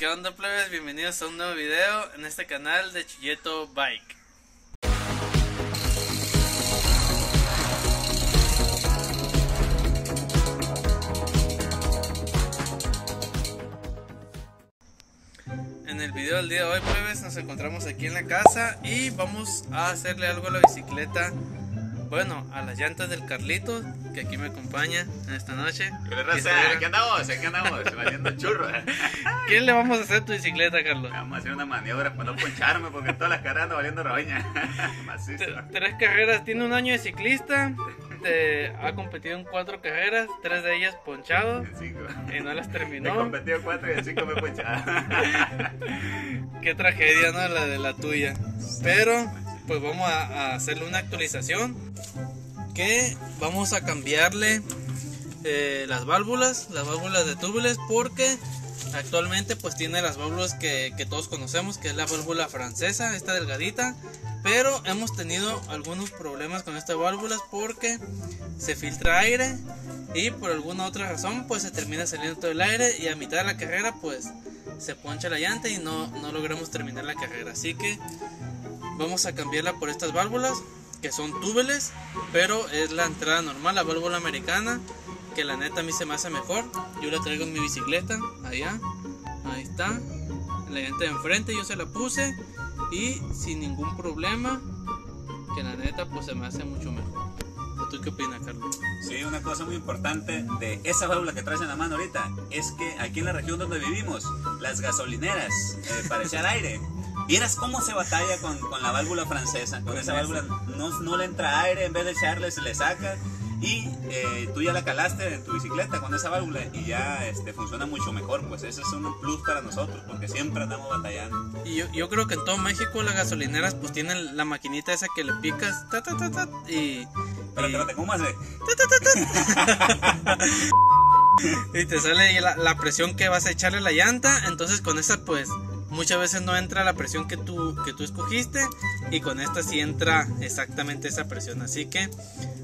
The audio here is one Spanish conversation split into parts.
¿Qué onda plebes? Bienvenidos a un nuevo video en este canal de Chilleto Bike. En el video del día de hoy plebes nos encontramos aquí en la casa y vamos a hacerle algo a la bicicleta bueno, a las llantas del Carlitos, que aquí me acompaña en esta noche. ¿Qué raza? Aquí andamos, aquí andamos, haciendo churro. ¿Qué le vamos a hacer tu bicicleta, Carlos? Vamos a hacer una maniobra para no poncharme, porque todas las carreras andan valiendo roña. Tres carreras, tiene un año de ciclista, ha competido en cuatro carreras, tres de ellas ponchado. Y no las terminó. He competido en cuatro y en cinco me he ponchado. Qué tragedia, ¿no? La de la tuya. Pero pues vamos a, hacerle una actualización que vamos a cambiarle eh, las válvulas, las válvulas de túbules porque actualmente pues tiene las válvulas que, todos conocemos que es la válvula francesa, esta delgadita pero hemos tenido algunos problemas con estas válvulas porque se filtra aire y por alguna otra razón pues se termina saliendo todo el aire y a mitad de la carrera pues se poncha la llanta y no, no logramos terminar la carrera. Así que vamos a cambiarla por estas válvulas que son túbeles pero es la entrada normal la válvula americana que la neta a mí se me hace mejor yo la traigo en mi bicicleta allá ahí está la llanta de enfrente yo se la puse y sin ningún problema que la neta pues se me hace mucho mejor ¿Tú qué opinas, Carlos? Sí, una cosa muy importante de esa válvula que traes en la mano ahorita es que aquí en la región donde vivimos, las gasolineras eh, para echar aire Vieras cómo se batalla con, con, la válvula francesa. Con esa válvula no, no, le entra aire, en vez de echarle se le saca. Y eh, tú ya la calaste en tu bicicleta con esa válvula y ya este, funciona mucho mejor. Pues eso es un plus para nosotros porque siempre andamos batallando. Y yo, yo creo que en todo México las gasolineras pues tienen la maquinita esa que le picas ta, ta, ta, y... Pero y... te lo te comas, de... y te sale la, la presión que vas a echarle la llanta. Entonces con esa pues muchas veces no entra la presión que tú, que tú escogiste y con esta sí entra exactamente esa presión. Así que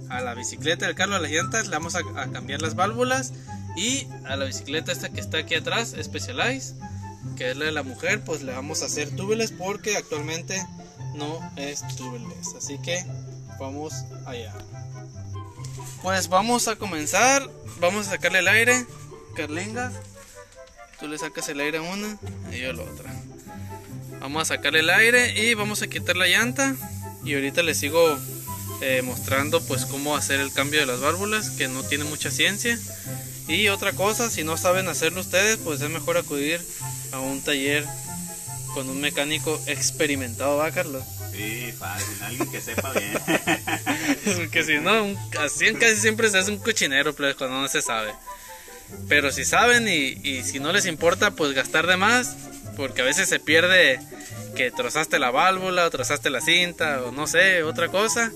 a la bicicleta del Carlos, a las llantas, le vamos a, cambiar las válvulas y a la bicicleta esta que está aquí atrás, Specialized, que es la de la mujer, pues le vamos a hacer túbeles porque actualmente no es túbeles. Así que vamos allá. Pues vamos a comenzar, vamos a sacarle el aire, Carlinga. Tú le sacas el aire a una y yo a la otra. Vamos a sacarle el aire y vamos a quitar la llanta. Y ahorita les sigo eh, mostrando pues cómo hacer el cambio de las válvulas, que no tiene mucha ciencia. Y otra cosa, si no saben hacerlo ustedes, pues es mejor acudir a un taller con un mecánico experimentado, ¿va Carlos? Sí, fácil, alguien que sepa bien. Porque si no, así casi siempre se hace un cochinero, pues, cuando no se sabe. Pero si saben y, si no les importa, pues gastar de más, porque a veces se pierde que trozaste la válvula o trozaste la cinta o no sé, otra cosa.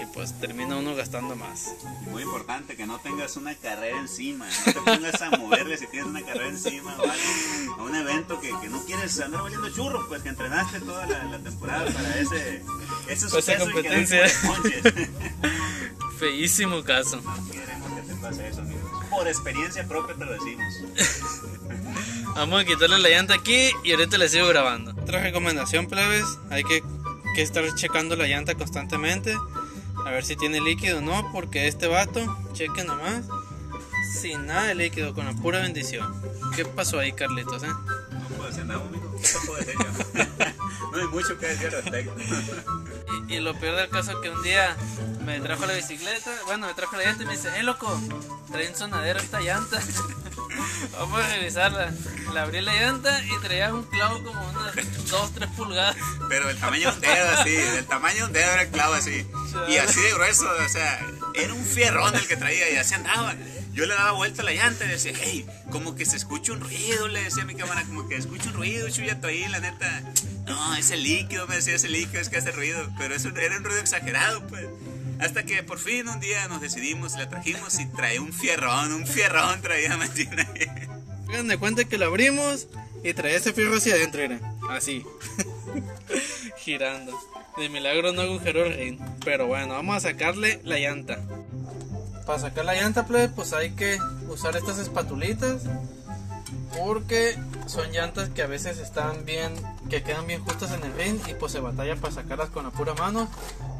Y pues termina uno gastando más. Muy importante que no tengas una carrera encima, no te pongas a moverle si tienes una carrera encima o algo, a un evento que, no quieres andar valiendo churros, pues que entrenaste toda la, temporada para ese, ese Esa competencia. Feísimo caso. No queremos que te pase eso, por experiencia propia te lo decimos. Vamos a quitarle la llanta aquí y ahorita le sigo grabando. Otra recomendación, plebes, hay que, estar checando la llanta constantemente. A ver si tiene líquido o no, porque este vato, cheque nomás, sin nada de líquido, con la pura bendición. ¿Qué pasó ahí, Carlitos? Eh? No puedo decir nada, amigo. no hay mucho que decir al respecto. Y, lo peor del caso que un día me trajo la bicicleta, bueno, me trajo la llanta y me dice, eh, loco, trae un sonadero esta llanta. Vamos a revisarla. Le abrí la llanta y traía un clavo como unas 2, 3 pulgadas. Pero el tamaño de un dedo así, del tamaño de un dedo era el clavo así. Y así de grueso, o sea, era un fierrón el que traía y así andaba. Yo le daba vuelta a la llanta y decía, hey, como que se escucha un ruido, le decía a mi cámara, como que escucha un ruido, chuyato ahí, la neta. No, ese líquido, me decía, ese líquido es que hace ruido. Pero eso era un ruido exagerado, pues. Hasta que por fin un día nos decidimos, la trajimos y trae un fierrón, un fierrón traía Martina. Hagan de cuenta que lo abrimos y trae ese fierro hacia adentro, era así, girando. De milagro no agujeró el. Pero bueno, vamos a sacarle la llanta. Para sacar la llanta, pues hay que usar estas espatulitas. Porque son llantas que a veces están bien, que quedan bien justas en el ring y pues se batalla para sacarlas con la pura mano.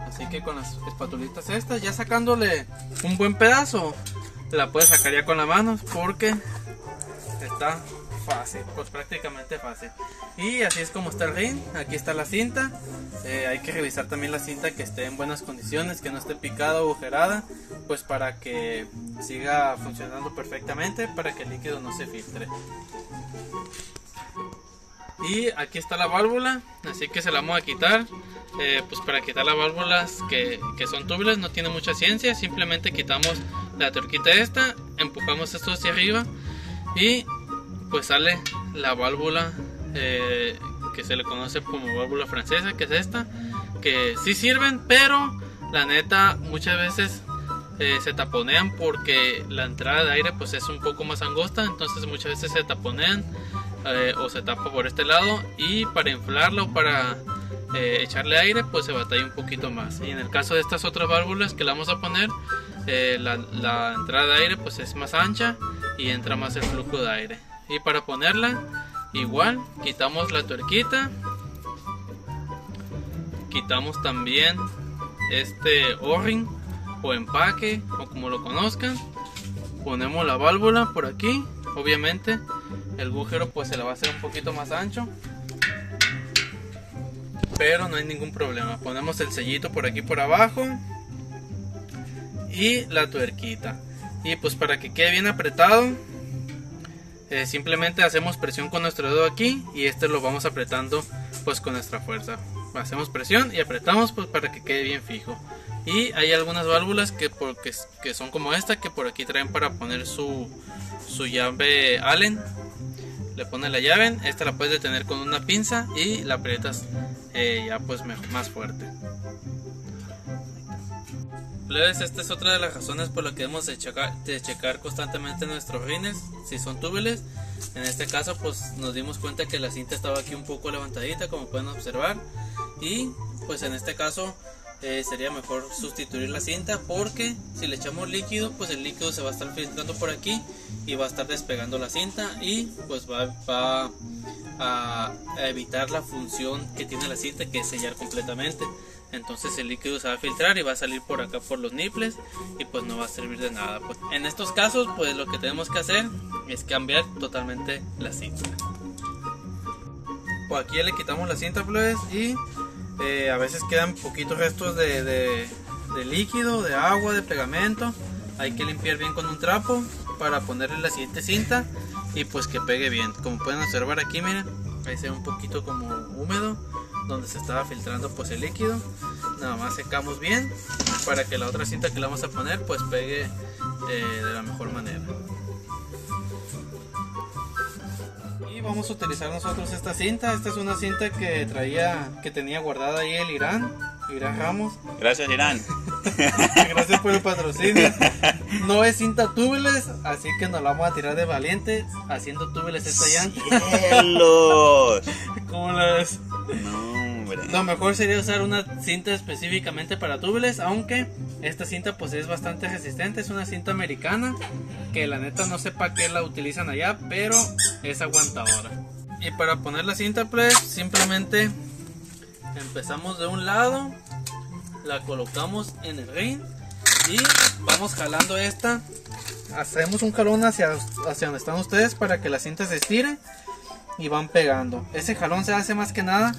Así que con las espatulitas estas, ya sacándole un buen pedazo, la puedes sacar ya con la mano porque está fácil, pues prácticamente fácil. Y así es como está el ring, aquí está la cinta. Eh, hay que revisar también la cinta que esté en buenas condiciones, que no esté picada o agujerada, pues para que siga funcionando perfectamente, para que el líquido no se filtre. Y aquí está la válvula, así que se la vamos a quitar. Eh, pues para quitar las válvulas que, que son túbiles no tiene mucha ciencia, simplemente quitamos la tuerquita esta, empujamos esto hacia arriba y pues sale la válvula eh, que se le conoce como válvula francesa, que es esta, que sí sirven, pero la neta muchas veces eh, se taponean porque la entrada de aire pues es un poco más angosta, entonces muchas veces se taponean eh, o se tapa por este lado y para inflarlo para echarle aire pues se batalla un poquito más. Y en el caso de estas otras válvulas que le vamos a poner la, la entrada de aire pues es más ancha y entra más el flujo de aire y para ponerla igual quitamos la tuerquita. Quitamos también este o-ring o empaque o como lo conozcan. Ponemos la válvula por aquí obviamente. El agujero pues se la va a hacer un poquito más ancho. Pero no hay ningún problema. Ponemos el sellito por aquí por abajo. Y la tuerquita. Y pues para que quede bien apretado eh, simplemente hacemos presión con nuestro dedo aquí y este lo vamos apretando pues con nuestra fuerza. Hacemos presión y apretamos pues para que quede bien fijo. Y hay algunas válvulas que, que son como esta que por aquí traen para poner su, su llave Allen. Le pone la llave esta la puedes detener con una pinza y la aprietas eh, ya pues más fuerte esta es otra de las razones por las que debemos de checar, de checar constantemente nuestros rines, si son túbeles. En este caso pues nos dimos cuenta que la cinta estaba aquí un poco levantadita como pueden observar. Y pues en este caso eh, sería mejor sustituir la cinta porque si le echamos líquido pues el líquido se va a estar filtrando por aquí y va a estar despegando la cinta y pues va, va a evitar la función que tiene la cinta que es sellar completamente entonces el líquido se va a filtrar y va a salir por acá por los nipples y pues no va a servir de nada. Pues en estos casos pues lo que tenemos que hacer es cambiar totalmente la cinta. Pues aquí ya le quitamos la cinta pues y eh, a veces quedan poquitos restos de, de, de líquido de agua de pegamento. Hay que limpiar bien con un trapo para ponerle la siguiente cinta y pues que pegue bien. Como pueden observar aquí miren ahí se ve un poquito como húmedo donde se estaba filtrando pues el líquido. Nada más secamos bien para que la otra cinta que le vamos a poner pues pegue eh, de la mejor manera. Y vamos a utilizar nosotros esta cinta. Esta es una cinta que traía que tenía guardada ahí el Irán Irán Ramos. Gracias Irán. Gracias por el patrocinio. No es cinta túbeles así que nos la vamos a tirar de valiente haciendo túbeles esta llanta. ¿Cómo la ves? No, Lo mejor sería usar una cinta específicamente para túbeles, aunque esta cinta pues es bastante resistente, es una cinta americana que la neta no sé para qué la utilizan allá, pero es aguantadora. Y para poner la cinta pues simplemente empezamos de un lado, la colocamos en el ring y vamos jalando esta. Hacemos un jalón hacia, hacia donde están ustedes para que la cinta se estire y van pegando. Ese jalón se hace más que nada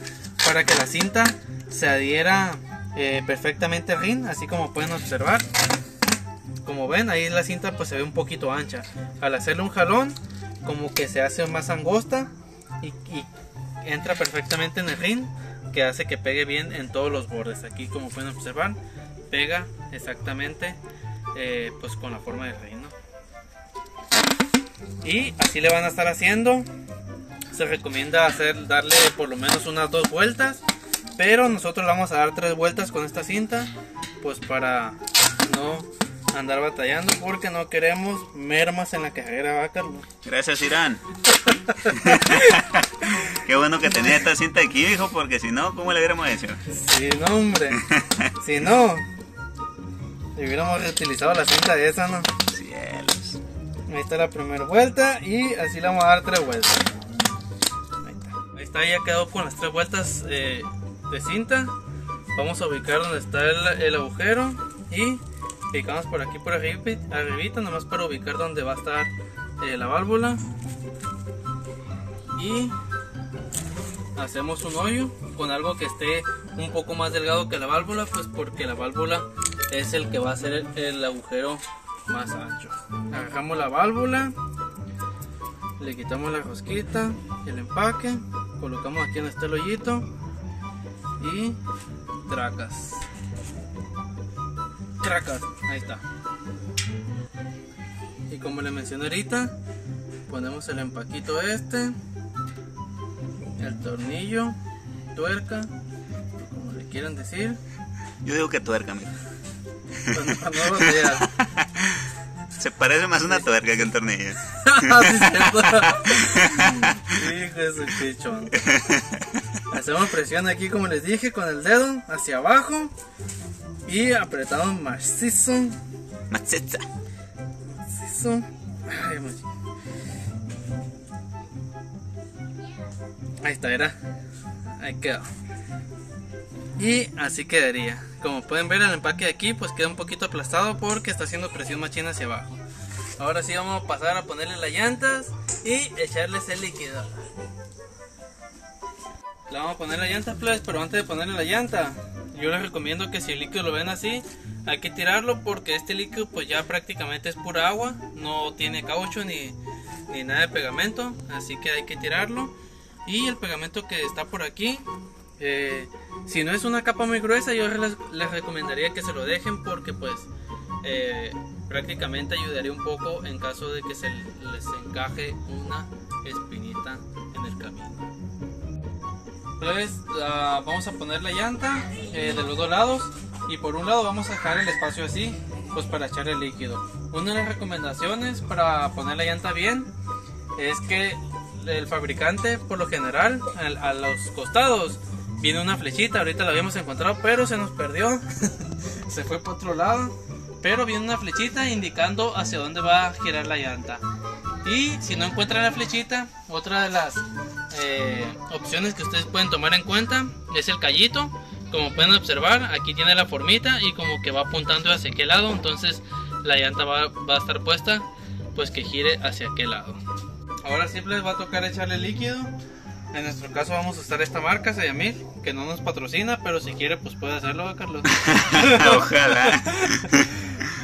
para que la cinta se adhiera eh, perfectamente al ring, así como pueden observar. Como ven, ahí la cinta pues se ve un poquito ancha. Al hacerle un jalón, como que se hace más angosta y, entra perfectamente en el ring, que hace que pegue bien en todos los bordes. Aquí como pueden observar, pega exactamente eh, pues con la forma del ring. Y así le van a estar haciendo se recomienda hacer darle por lo menos unas dos vueltas pero nosotros le vamos a dar tres vueltas con esta cinta pues para no andar batallando porque no queremos mermas en la carrera va Carlos gracias Irán. Qué bueno que tenía esta cinta aquí hijo porque si no cómo le hubiéramos hecho si no hombre. Si no hubiéramos reutilizado la cinta de esa no cielos. Ahí está la primera vuelta y así le vamos a dar tres vueltas. Está. Ya quedó con las tres vueltas eh, de cinta. Vamos a ubicar donde está el, agujero y picamos por aquí por arribita, nomás para ubicar donde va a estar eh, la válvula. Y hacemos un hoyo con algo que esté un poco más delgado que la válvula, pues porque la válvula es el que va a hacer el, el agujero más ancho. Agarramos la válvula, le quitamos la rosquita, el empaque, colocamos aquí en este hoyito y tracas. Tracas, ahí está. Y como le mencioné ahorita, ponemos el empaquito este, el tornillo, tuerca, como le quieran decir. Yo digo que tuerca, amigo. Pues no, no. Se parece más a una tuerca que un tornillo. Sí, Hacemos presión aquí, como les dije, con el dedo hacia abajo y apretamos macizo. Maceta. macizo. Ay, machi- Ahí está, era. Ahí quedó. Y así quedaría. Como pueden ver, el empaque de aquí pues queda un poquito aplastado porque está haciendo presión machina hacia abajo. Ahora sí vamos a pasar a ponerle las llantas y echarles el líquido. Le vamos a poner la llanta, plebes, pero antes de ponerle la llanta, yo les recomiendo que si el líquido lo ven así, hay que tirarlo porque este líquido pues ya prácticamente es pura agua, no tiene caucho ni, ni nada de pegamento, así que hay que tirarlo. Y el pegamento que está por aquí, eh, si no es una capa muy gruesa, yo les, les recomendaría que se lo dejen porque pues eh, prácticamente ayudaría un poco en caso de que se les encaje una espinita en el camino. Entonces ah, vamos a poner la llanta eh, de los dos lados y por un lado vamos a dejar el espacio así pues para echar el líquido. Una de las recomendaciones para poner la llanta bien es que el fabricante por lo general al- a, los costados viene una flechita, ahorita la habíamos encontrado pero se nos perdió, se fue por otro lado, pero viene una flechita indicando hacia dónde va a girar la llanta. Y si no encuentran la flechita, otra de las eh, opciones que ustedes pueden tomar en cuenta es el callito. Como pueden observar, aquí tiene la formita y como que va apuntando hacia qué lado, entonces la llanta va, va a estar puesta pues que gire hacia aquel lado. Ahora siempre les va a tocar echarle líquido. En nuestro caso vamos a usar esta marca, Sayamil, que no nos patrocina, pero si quiere pues puede hacerlo, ¿verdad, Carlos. Ojalá.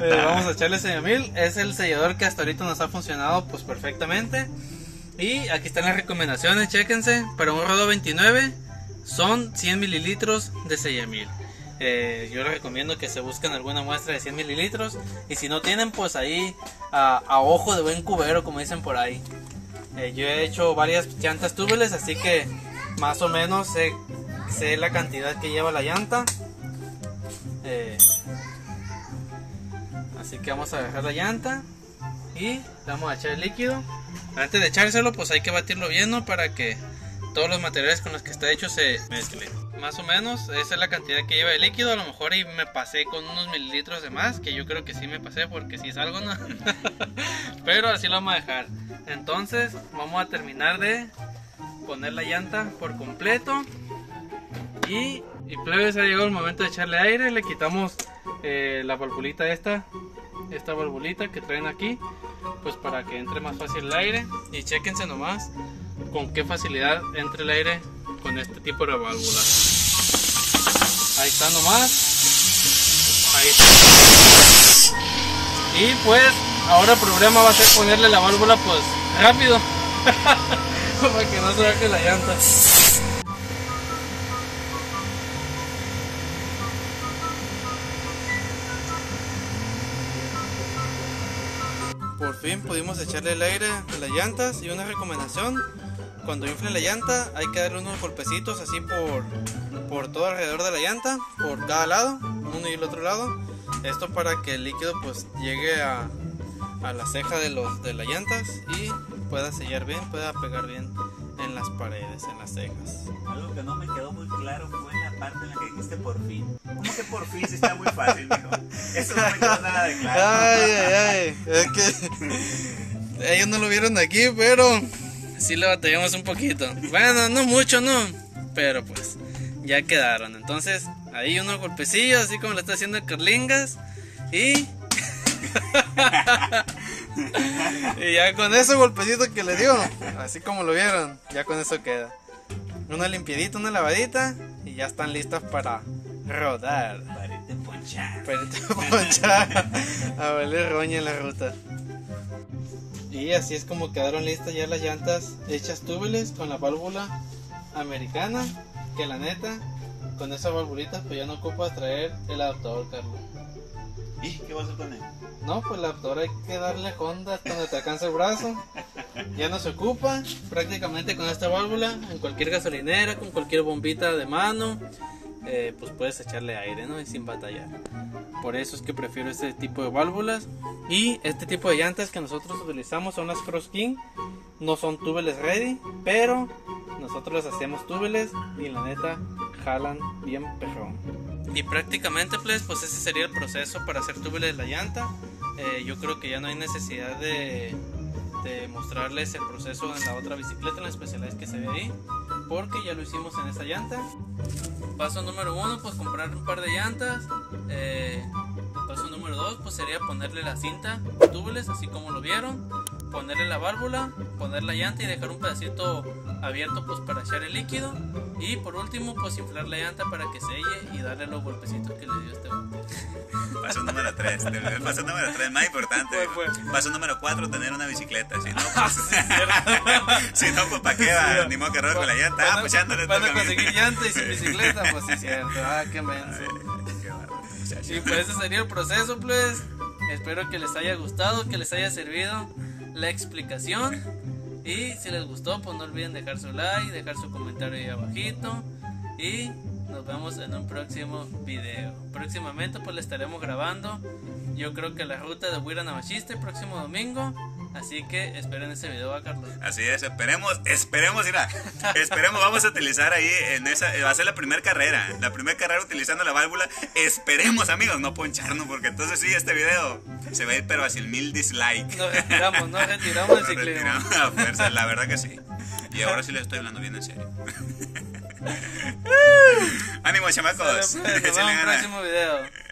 Eh, vamos a echarle Sayamil. Es el sellador que hasta ahorita nos ha funcionado pues perfectamente. Y aquí están las recomendaciones, chéquense. Para un rodo 29 son 100 mililitros de Sayamil. Eh, yo les recomiendo que se busquen alguna muestra de 100 mililitros. Y si no tienen, pues ahí a, a ojo de buen cubero, como dicen por ahí. Eh, yo he hecho varias llantas túbeles, así que más o menos sé, sé la cantidad que lleva la llanta. Eh, Así que vamos a dejar la llanta y le vamos a echar el líquido. Antes de echárselo, pues hay que batirlo bien, ¿no? Para que todos los materiales con los que está hecho se mezclen. Más o menos, esa es la cantidad que lleva de líquido. A lo mejor y me pasé con unos mililitros de más, que yo creo que sí me pasé porque si es algo, ¿no? Pero así lo vamos a dejar. Entonces, vamos a terminar de poner la llanta por completo. Y, y plebes, ha llegado el momento de echarle aire. Le quitamos eh, la valvulita esta, esta valvulita que traen aquí, pues para que entre más fácil el aire. Y chequense nomás con qué facilidad entra el aire con este tipo de válvula. Ahí está nomás. Ahí está. Y pues ahora el problema va a ser ponerle la válvula pues rápido. para que no se baje la llanta. Por fin pudimos echarle el aire a las llantas y una recomendación, cuando inflen la llanta hay que darle unos golpecitos así por, por todo alrededor de la llanta, por cada lado, uno y el otro lado. Esto para que el líquido pues llegue a, a la ceja de, los, de las llantas y pueda sellar bien, pueda pegar bien en las paredes, en las cejas. Algo que no me quedó muy claro fue la parte en la que dijiste por fin. ¿Cómo que por fin si está muy fácil, mijo? Eso no me quedó nada de claro. Ay, ay, ay, es que ellos no lo vieron aquí, pero sí le batallamos un poquito. Bueno, no mucho, no, pero pues ya quedaron. Entonces, ahí unos golpecillos, así como le está haciendo el Carlingas. Y. y ya con esos golpecitos que le dio, así como lo vieron, ya con eso queda. Una limpiadita, una lavadita y ya están listas para rodar. Para irte ponchar. Para irte a ponchar, a valer roña en la ruta. Y así es como quedaron listas ya las llantas hechas túbeles con la válvula americana. Que la neta, con esas valvulitas pues ya no ocupas traer el adaptador, Carlos. ¿Y qué vas a poner? No, pues el adaptador hay que darle honda hasta donde te alcanza el brazo. Ya no se ocupa prácticamente con esta válvula en cualquier gasolinera, con cualquier bombita de mano. eh, pues puedes echarle aire, ¿no? Y sin batallar. Por eso es que prefiero este tipo de válvulas. Y este tipo de llantas que nosotros utilizamos son las Cross King. No son tubeles ready, pero nosotros las hacemos tubeles y la neta jalan bien perrón. Y prácticamente pues, pues ese sería el proceso para hacer tubeles de la llanta. Eh, yo creo que ya no hay necesidad de, mostrarles el proceso en la otra bicicleta, en la especialidad que se ve ahí, porque ya lo hicimos en esa llanta. Paso número uno, pues comprar un par de llantas. Eh, paso número dos, pues sería ponerle la cinta tubeles, así como lo vieron. Ponerle la válvula, poner la llanta y dejar un pedacito abierto pues para echar el líquido. Y por último, pues inflar la llanta para que selle y darle los golpecitos que le dio este bote. Paso número 3. Paso número 3, más importante. ¿Cuál fue? Paso número 4, tener una bicicleta. Si no, pues. si no, pues, ¿para qué va? Ni modo que robar con la llanta. Ah, pues echándole Van a todo el conseguir llanta y sin bicicleta, pues sí, cierto. Ah, qué menso. Y pues ese sería el proceso, pues. Espero que les haya gustado, que les haya servido la explicación. Y si les gustó, pues no olviden dejar su like, dejar su comentario ahí abajito. Y nos vemos en un próximo video. Próximamente pues le estaremos grabando. Yo creo que la ruta de Huira Navachiste el próximo domingo. Así que esperen ese video, ¿va, Carlos? Así es, esperemos, esperemos, mira, esperemos, vamos a utilizar ahí en esa, va a ser la primera carrera, la primera carrera utilizando la válvula, esperemos amigos, no poncharnos, porque entonces sí, este video se va a ir pero a 100 mil dislikes. Nos retiramos, nos retiramos del Nos ciclismo. retiramos a fuerza, la verdad que sí. Y ahora sí le estoy hablando bien en serio. Ánimo, chamacos. Nos vemos en ganas. próximo video.